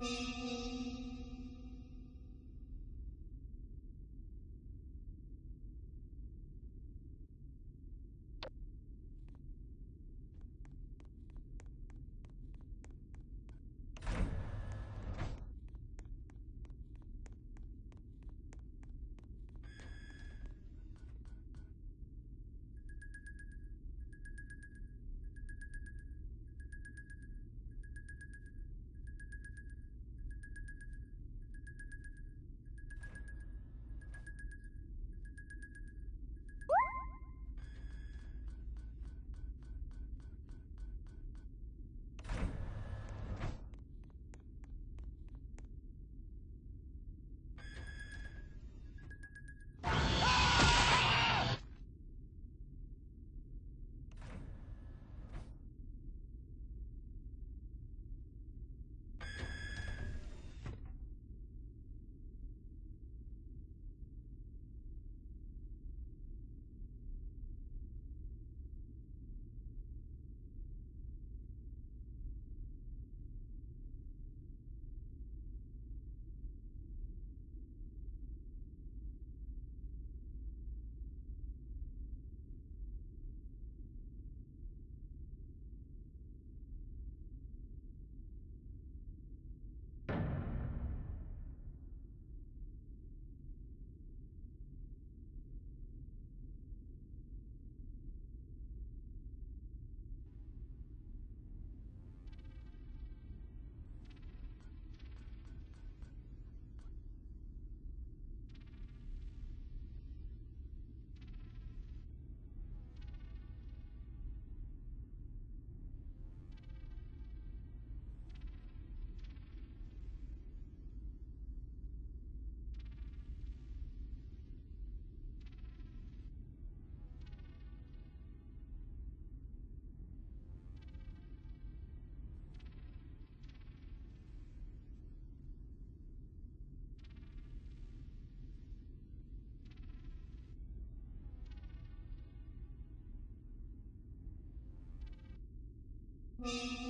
Música Música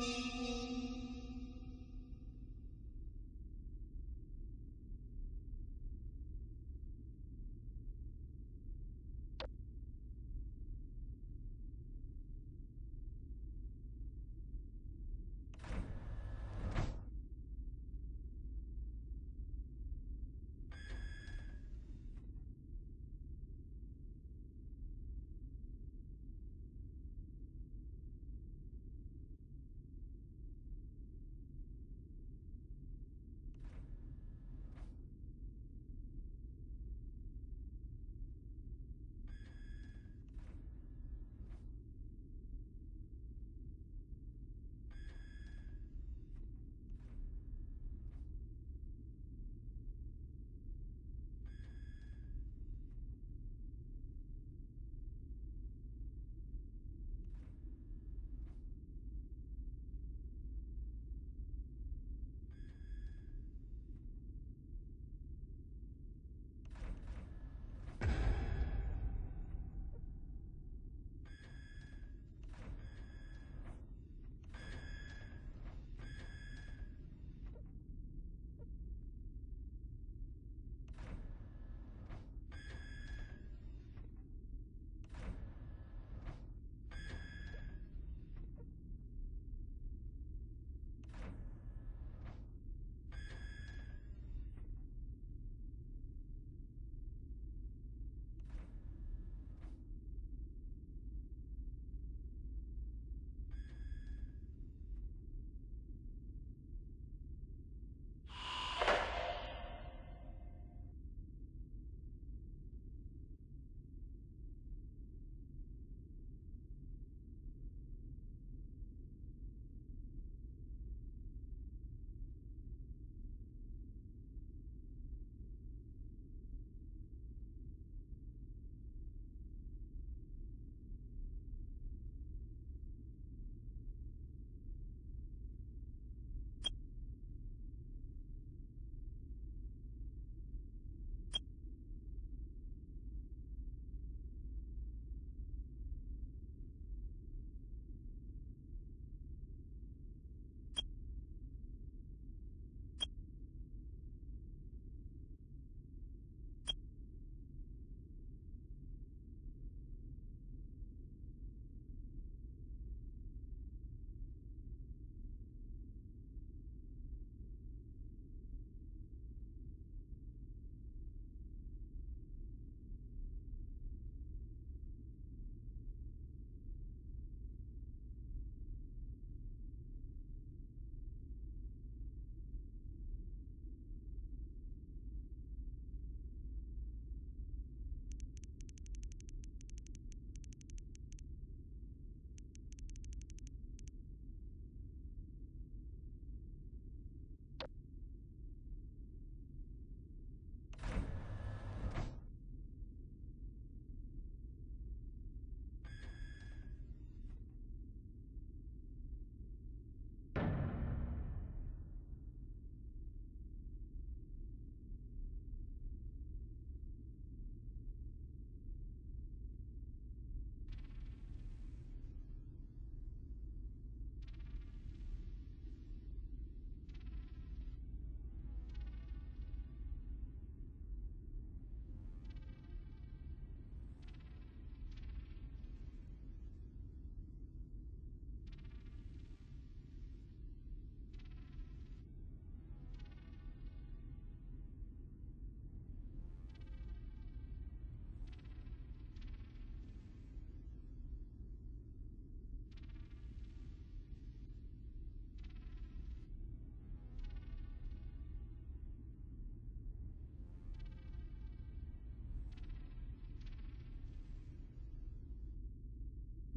Mm-hmm.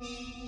Música